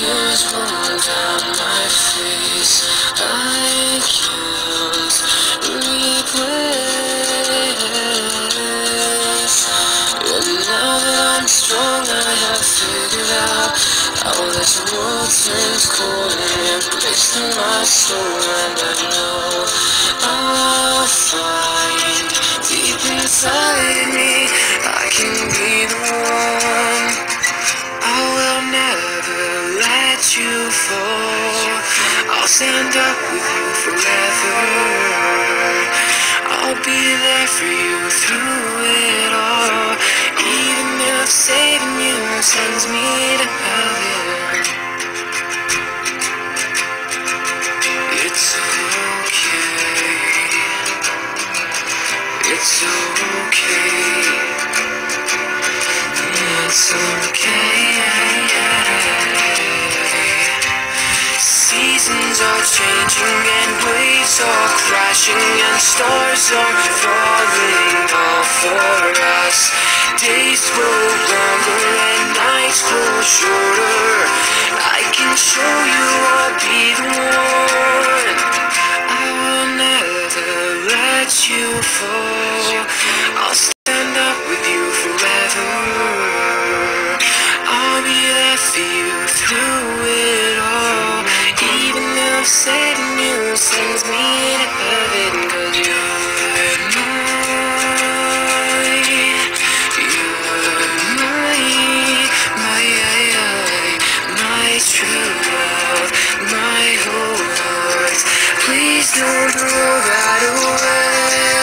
tears roll down my face. I can't replace. And now that I'm strong, I have figured out how this world turns cold and it breaks through my soul. And I I'll stand up with you forever. I'll be there for you through it all. Even if saving you sends me to heaven. It's okay. It's okay. It's okay. Seasons are changing and waves are crashing and stars are falling all for us. Days grow longer and nights grow shorter. I can show you I'll be the one. I will never let you fall. I'll Please don't throw that away.